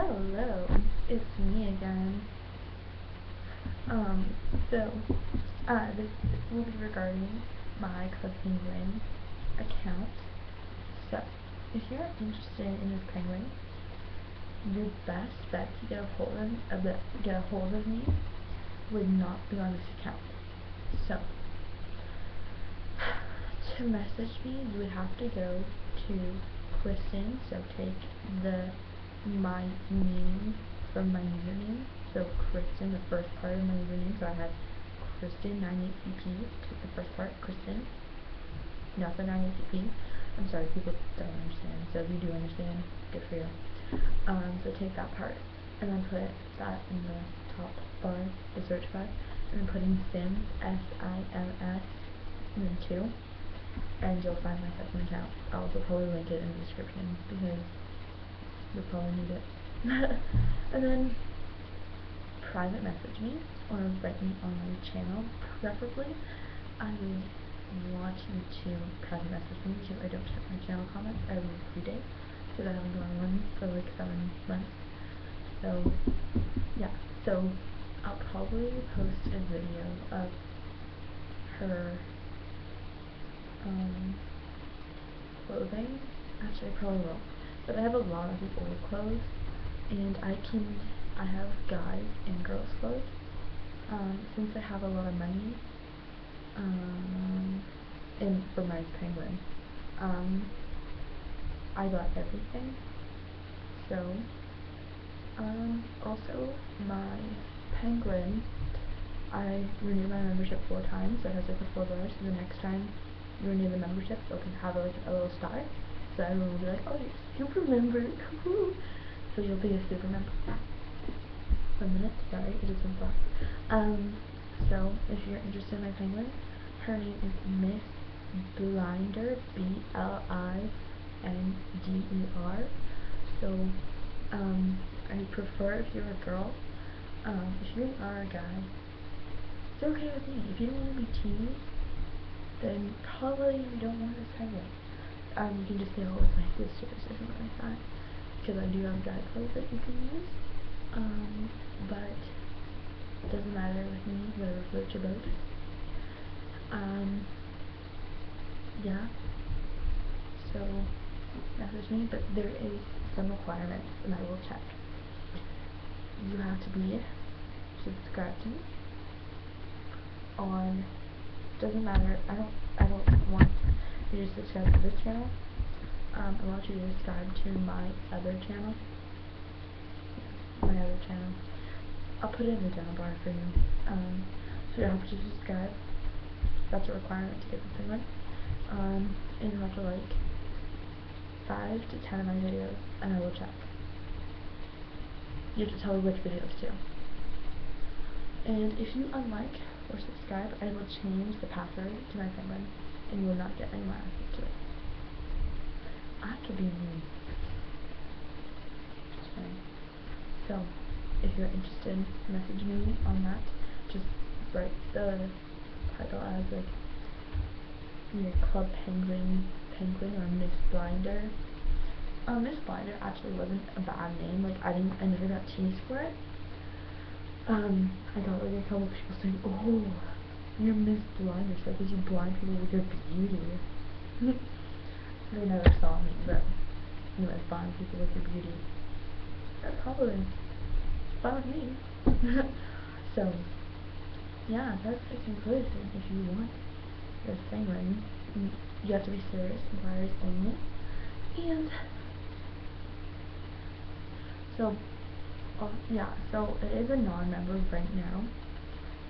Hello, it's me again. Um, so, uh, this will be regarding my Club Penguin account. So, if you're interested in this penguin, your best bet to get a hold of, uh, get a hold of me would not be on this account. So, to message me, you would have to go to Kristin, so take the my name from my username. So Kristin, the first part of my username. So I have Kristin98cp, took the first part, Kristin, not the 98cp. I'm sorry, people don't understand. So if you do understand, good for you. Um, so take that part and then put that in the top bar, the search bar, and then put in Sims, S-I-M-S, and then 2, and you'll find my second account. I'll also probably link it in the description because you'll probably need it. and then private message me or write me on my channel, preferably. I would want you to private message me because I don't check my channel comments every three days because I haven't done one for like seven months. So, yeah. So, I'll probably post a video of her um, clothing. Actually, I probably will. But I have a lot of the old clothes, and I can, I have guys and girls clothes. Um, since I have a lot of money, um, and for my penguin, um, I got everything. So, um, also my penguin, I renewed my membership four times, so it has like a four bars, so the next time you renew the membership, it'll have like a little star so everyone will be like, oh, you're super member, so you'll be a super. One minute, sorry, it just went black. Um, so if you're interested in my penguin, her name is Miss Blinder, B-L-I-N-D-E-R. So, um, I prefer if you're a girl. Um, if you are a guy, it's okay with me. If you don't want to be teeny, then probably you don't want this penguin um, you can just get hold of my or something like that. Because I do have guide clothes that you can use. Um, but it doesn't matter with me, whatever floats your boat. Um, yeah. So, message me, but there is some requirements, and I will check. You have to be subscribed to me on doesn't matter. I don't I don't want you to subscribe to this channel. Um, I want you to subscribe to my other channel. My other channel. I'll put it in the down bar for you. Um, so you have to subscribe. That's a requirement to get the penguin. Um, and you have to like 5 to 10 of my videos, and I will check. You have to tell me which videos too. And if you unlike or subscribe, I will change the password to my penguin and you will not get any more access to it. I could be mean. So, if you're interested, message me on that. Just write the title as like your Club Penguin Penguin or Miss Blinder. Um, Miss Blinder actually wasn't a bad name. Like I didn't, I never got teased for it. Um, I got like a couple people saying, "Oh, you're Miss Blinder," so because you blind people with your beauty. they never saw me, but you blind people with your beauty. That's probably with me. so, yeah, that's the conclusion. If you want the this penguin, you have to be serious, inquiries only. And so Oh, yeah, so it is a non-member right now,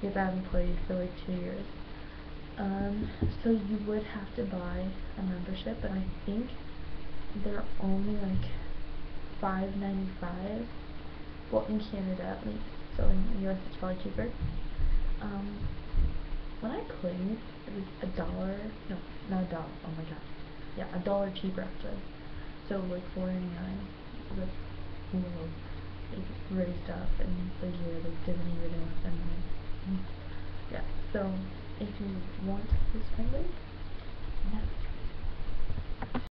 because I haven't played for like two years. Um, so you would have to buy a membership, but I think they're only like five ninety five. Well, in Canada at least. So in the US it's probably cheaper. Um, when I played, it was a dollar. No, not a dollar. Oh my god. Yeah, a dollar cheaper actually. So like four ninety nine. Like, whoa like raised up and the year like Disney video and then yeah. So if you want this penguin, message